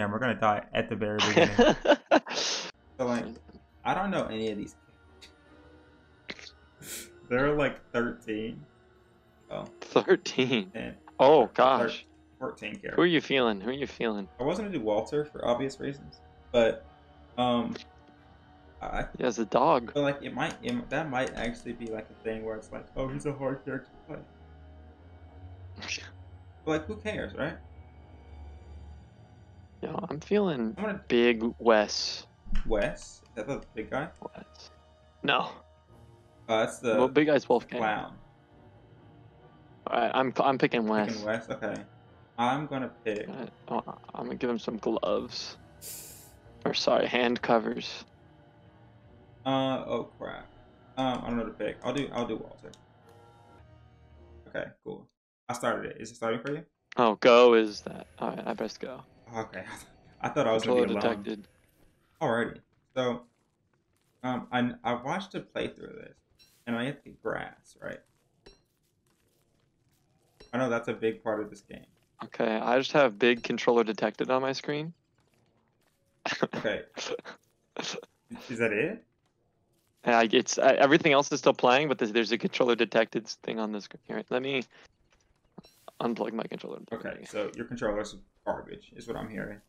Cam, we're gonna die at the very beginning. so like, I don't know any of these. They're like thirteen. Oh, 13. and Oh Thir- gosh. fourteen characters. Who are you feeling? Who are you feeling? I wasn't gonna do Walter for obvious reasons, but um, I He has a dog. feel like it might it, that might actually be like a thing where it's like, oh, he's a hard character to play. But like, who cares, right? I'm feeling I'm gonna big Wes. Wes. Is that the big guy? Wes. No. Oh, that's the well, big guy's Wolfgang. clown. Alright, I'm I'm picking Wes. Picking Wes. Okay. I'm gonna pick. Oh, I'm gonna give him some gloves. Or sorry, hand covers. Uh oh crap. Um, I don't know to pick. I'll do I'll do Walter. Okay, cool. I started it. Is it starting for you? Oh, go is that. Alright, I pressed go. Okay. I thought I was Controller gonna be alone. detected. Alrighty. So, um, I I watched a playthrough of this, and I hit the grass, right? I know that's a big part of this game. Okay, I just have big controller detected on my screen. Okay, is that it? I, it's uh, everything else is still playing, but there's, there's a controller detected thing on the screen. Here, let me unplug my controller. Okay, so your controller's garbage, is what I'm hearing.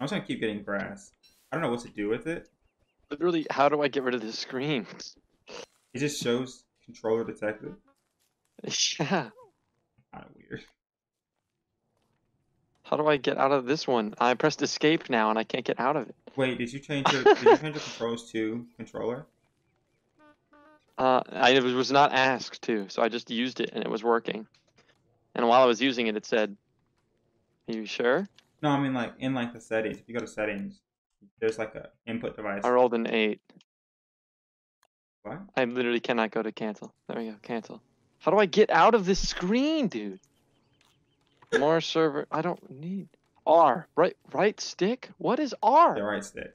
I'm just gonna keep getting grass. I don't know what to do with it. Literally, how do I get rid of this screen? It just shows controller detected. yeah. Kind of weird. How do I get out of this one? I pressed escape now and I can't get out of it. Wait, did you change your did you change your controls to controller? Uh, I was was not asked to, so I just used it and it was working. And while I was using it, it said, "Are you sure?" No, I mean like in like the settings. If you go to settings, there's like a input device. I rolled an eight. What? I literally cannot go to cancel. There we go, cancel. How do I get out of this screen, dude? More server. I don't need R. Right, right stick. What is R? The right stick.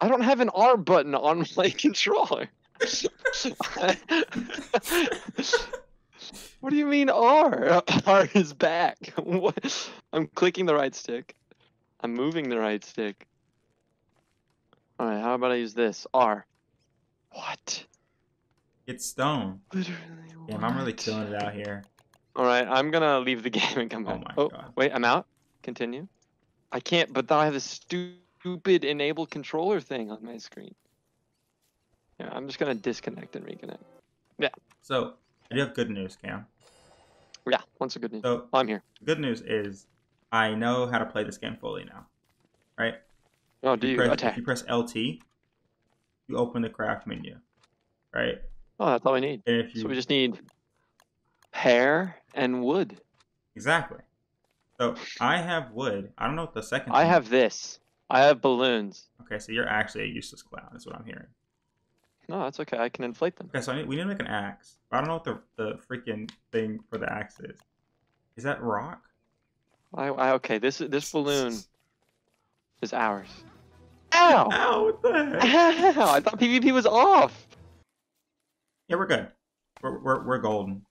I don't have an R button on my controller. what do you mean R? R is back. What? I'm clicking the right stick. I'm moving the right stick. All right, how about I use this? R. What? It's stone. Literally. Damn, I'm really killing it out here. All right, I'm gonna leave the game and come home. Oh my oh, God. wait, I'm out. Continue. I can't, but I have this stupid enable controller thing on my screen. Yeah, I'm just gonna disconnect and reconnect. Yeah. So I do have good news, Cam. Yeah, once a good news. So oh, I'm here. good news is I know how to play this game fully now. Right? Oh, do you press, attack? If you press LT, you open the craft menu. Right? Oh, that's all we need. You So we just need hair and wood. exactly. So I have wood. I don't know what the second. I have this. I have balloons. Okay, so you're actually a useless clown. Is what I'm hearing. No, that's okay. I can inflate them. Okay, so I need, we need to make an axe. I don't know what the the freaking thing for the axe is. Is that rock? I, I okay. This this balloon is ours. Ow! Ow! What the heck? Ow! I thought PvP was off. Yeah, we're good. We're we're, we're golden.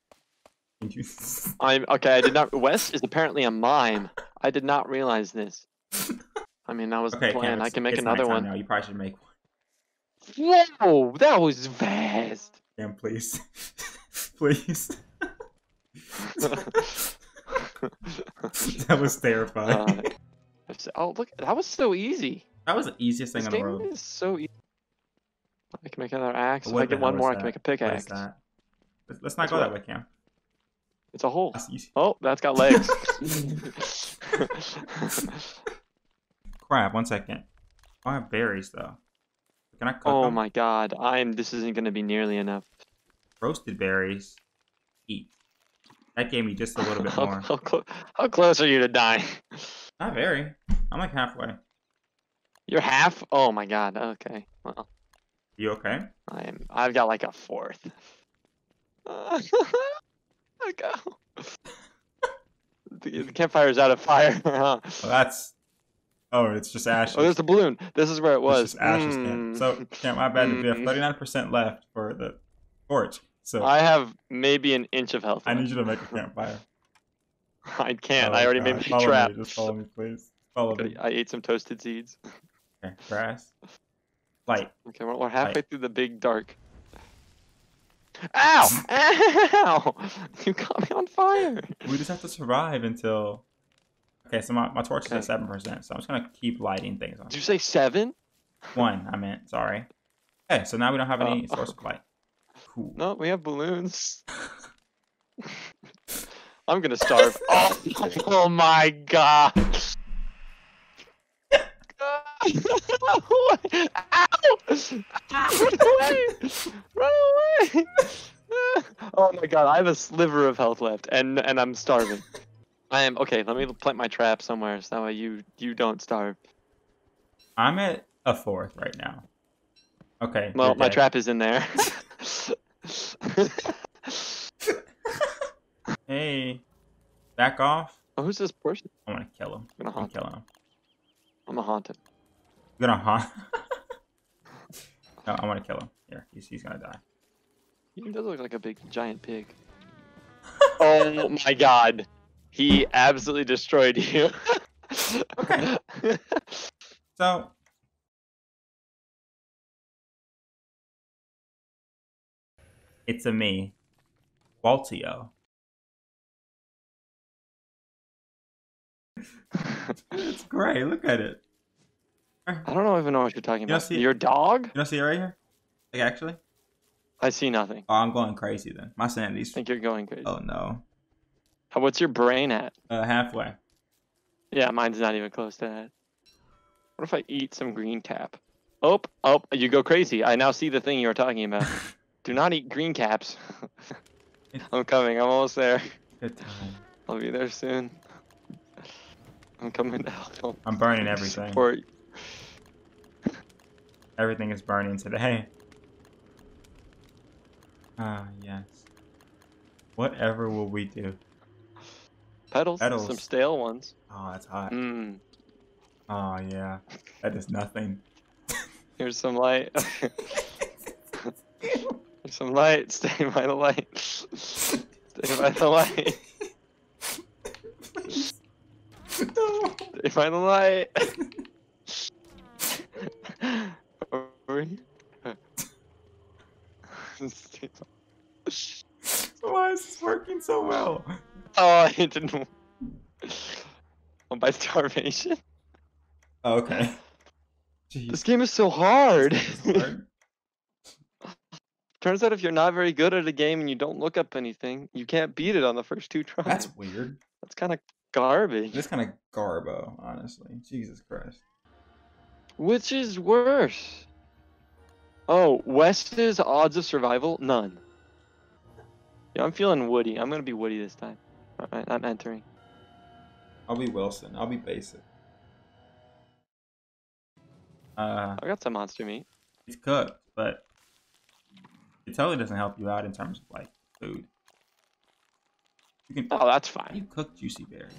Thank you. I'm okay. I did not. Wes is apparently a mime. I did not realize this. I mean, that was okay, the Cam, plan. I can make another one. Now you probably should make one. Whoa! That was vast. Damn! please, please. that was terrifying. Uh, oh look, that was so easy. that was the easiest thing This in the game world. is so easy. I can make another axe. If I the get one more, is I can make a pickaxe. Let's, let's not That's go that way, Cam. It's a hole. That's- Oh, that's got legs. Crap! One second. I have berries though. Can I cook oh them? my god, I'm. This isn't gonna be nearly enough. Roasted berries. Eat. That gave me just a little bit more. how, clo- how close are you to dying? Not very. I'm like halfway. You're half. Oh my god. Okay. Well, You okay? I'm. I've got like a fourth. Uh, I go. the, the campfire's out of fire. Well, that's. Oh, it's just ashes. oh, there's the balloon. This is where it It's was. just ashes, Cam. So, Mm. Cam, my bad. We have Mm. 39% left for the torch. So, I have maybe an inch of health. I need you to make a campfire. I can't. Oh, I already God. made my trap. Me. Just follow me, please. Follow me. I ate some toasted seeds. Okay, grass. Light. Okay, we're, we're halfway through the big dark. Ow! Ow! You got me on fire. We just have to survive until. Okay, so my, my torch is at seven percent, so I'm just gonna keep lighting things on. Did you say seven? One, I meant. Sorry. Okay, so now we don't have any Oh. source of light. Cool. No, we have balloons. I'm gonna starve. oh, oh my god. Ow! Run away! Run away! oh my god, I have a sliver of health left, and and I'm starving. I am okay. Let me plant my trap somewhere, so that way you you don't starve. I'm at a fourth right now. Okay. Well, my dead. trap is in there. Hey, back off. oh, who's this person? I'm gonna kill him. I'm gonna I'm haunt. killing him. I'm gonna haunt him. I'm gonna haunt. no, I'm gonna kill him. Here, he's, he's gonna die. He does look like a big giant pig. oh my god. He absolutely destroyed you. Okay. So. It's a me, Waltio. It's great. Look at it. I don't even know what you're talking You about. see- Your dog? You don't see it right here? Like actually? I see nothing. Oh, I'm going crazy then. My sanity's. I think you're going crazy. Oh no. How- What's your brain at? Uh, halfway. Yeah, mine's not even close to that. What if I eat some green cap? Oh, oh, you go crazy. I now see the thing you were talking about. Do not eat green caps. I'm coming. I'm almost there. Good time. I'll be there soon. I'm coming to help. I'm burning everything. Support. Everything is burning today. Ah, yes. Whatever will we do? Petals, some stale ones. Oh, it's hot. Mmm. Oh, yeah. That is nothing. Here's some light. Some light. Stay by the light. Stay by the light. no. Stay by the light. Over here. Stay by- Why is this working so well? Oh, it didn't. Oh, by starvation. Okay. Jeez. This game is so hard. Turns out if you're not very good at a game and you don't look up anything, you can't beat it on the first two tries. That's weird. That's kind of garbage. This kind of garbo, honestly. Jesus Christ. Which is worse? Oh, Wes's odds of survival? None. Yeah, I'm feeling Woodie. I'm gonna be Woodie this time. Alright, I'm entering. I'll be Wilson. I'll be basic. Uh, I got some monster meat. it's cooked, but it totally doesn't help you out in terms of like food. You can Oh, that's fine. you cook juicy berries.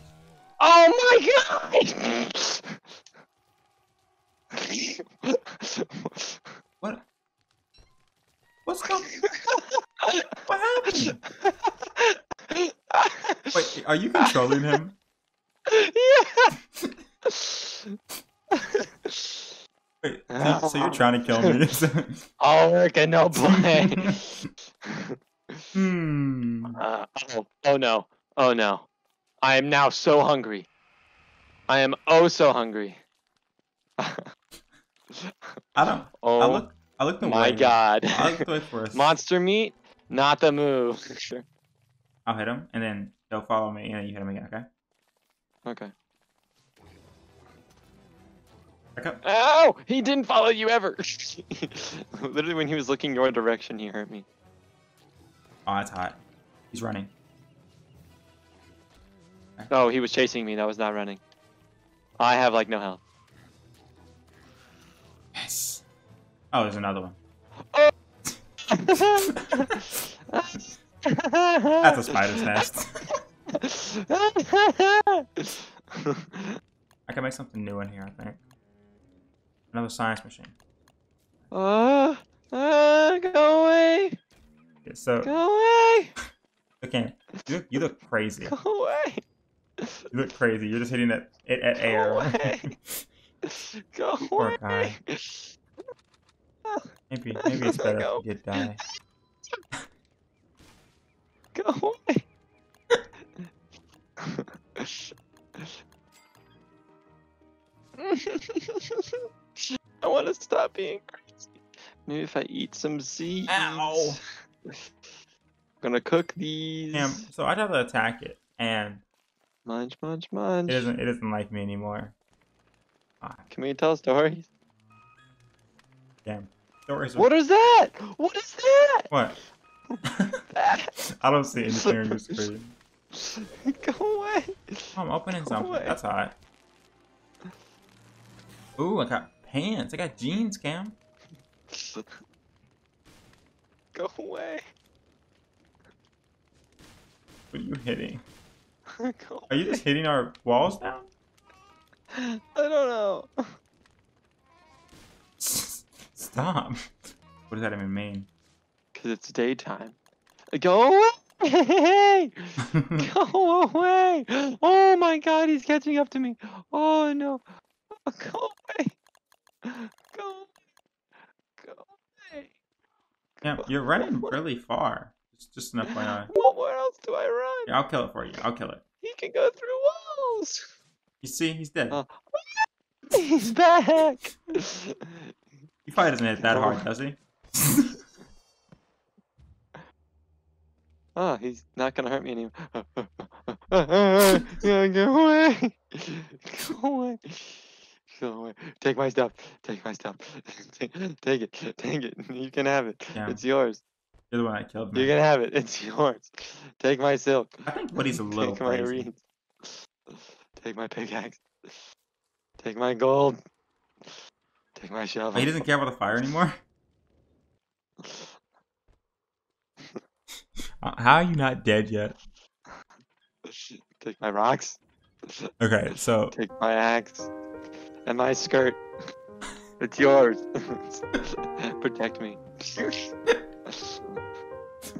Oh my god! What? What's going? What happened? Wait, are you controlling him? Yeah. Wait, so, so you're trying to kill me? I'll work and no play. hmm. Uh, oh, oh no. Oh no. I am now so hungry. I am oh so hungry. I don't. oh I look. I looked away. my god. I for a s- Monster meat, not the move. Sure. I'll hit him, and then they'll follow me, and then you hit him again. Okay. Okay. Back up. Ow! He didn't follow you ever. Literally, when he was looking your direction, he hurt me. Oh, it's hot. He's running. Oh, he was chasing me. That was not running. I have like no health. Yes. Oh, there's another one. That's a spider's nest. I can make something new in here. I think. Another science machine. uh, uh, go away! Okay, so Go away! okay, you look, you look crazy. Go away! You look crazy. You're just hitting it it at air. Go away. Go Poor away. guy. maybe maybe it's better Go. if you did die. Go away. I want to stop being crazy. Maybe if I eat some seeds. Ow. Gonna cook these. Damn. So I'd have to attack it, and Munch, munch, munch. it doesn't it doesn't like me anymore. Ah, Can we tell stories? damn. Stories. are- What is that? What is that? What? That. I don't see anything on your screen. Go away. Oh, I'm opening Go something. away. That's hot. Ooh, I got pants. I got jeans, Cam. Go away. What are you hitting? Are you just hitting our walls down? I don't know. Stop. What does that even mean? Cause it's daytime. Go away! Go away! Oh my god, he's catching up to me. Oh no. Go away. Go. Go away. Cam, you're running really far. It's just an FYI. Well, where else do I run? Here, I'll kill it for you. I'll kill it. He can go through walls. You see, he's dead. Uh. He's back. He probably doesn't hit that hard, does he? Oh, he's not gonna hurt me anymore. yeah, go away. Go away. Take my stuff. Take my stuff. take, take it. Take it. You can have it. Yeah. It's yours. You're the one I killed You can have it. It's yours. Take my silk. I think Woodie's a little Take my crazy. reeds. Take my pickaxe. Take my gold. Take my shovel. Oh, he doesn't care about the fire anymore? Uh, How are you not dead yet? Take my rocks. Okay, so Take my axe. And my skirt. It's yours. Protect me.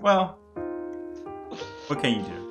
well, what can you do?